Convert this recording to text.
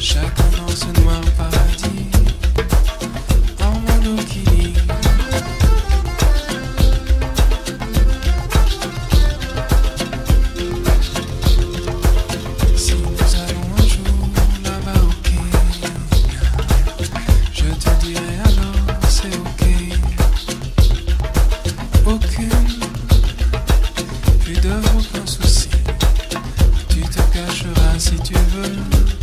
Chaque danse ce noir paradis, dans mon eau. Si nous allons un jour là-bas, ok, je te dirai alors que c'est ok. Aucune, plus de vos grands soucis, tu te cacheras si tu veux.